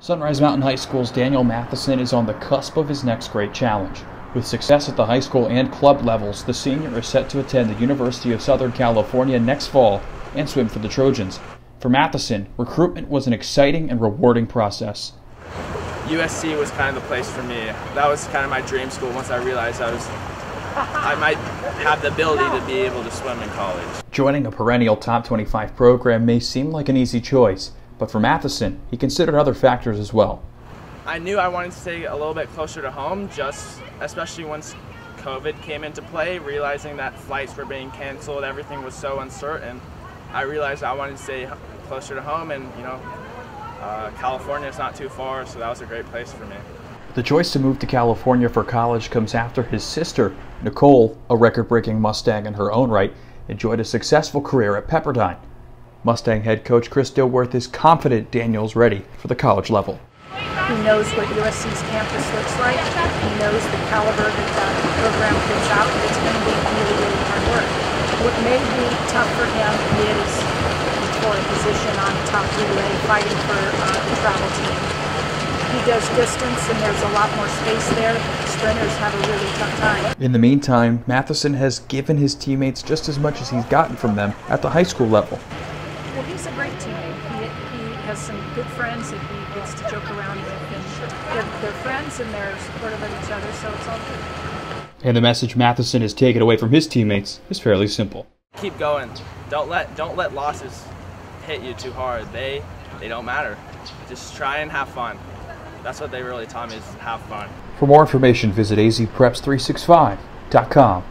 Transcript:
Sunrise Mountain High School's Daniel Matheson is on the cusp of his next great challenge. With success at the high school and club levels, the senior is set to attend the University of Southern California next fall and swim for the Trojans. For Matheson, recruitment was an exciting and rewarding process. USC was kind of the place for me. That was kind of my dream school once I realized I was I might have the ability to be able to swim in college. Joining a perennial top 25 program may seem like an easy choice, but for Matheson, he considered other factors as well. I knew I wanted to stay a little bit closer to home, just especially once COVID came into play, realizing that flights were being canceled, everything was so uncertain. I realized I wanted to stay closer to home, and you know, uh, California is not too far, so that was a great place for me. The choice to move to California for college comes after his sister, Nicole, a record breaking Mustang in her own right, enjoyed a successful career at Pepperdine. Mustang head coach Cris Dilworth is confident Daniel's ready for the college level. He knows what USC's campus looks like. He knows the caliber that the program puts out. It's going to be really, really hard work. What may be tough for him is for a position on top relay, fighting for uh, the travel team. He does distance, and there's a lot more space there. Sprinters have a really tough time. In the meantime, Matheson has given his teammates just as much as he's gotten from them at the high school level. Well, he's a great teammate. He, he has some good friends that he gets to joke around with, and they're, they're friends and they're supportive of each other, so it's all good. And the message Matheson has taken away from his teammates is fairly simple. Keep going. Don't let don't let losses hit you too hard. They they don't matter. Just try and have fun. That's what they really taught me is have fun. For more information, visit azpreps365.com.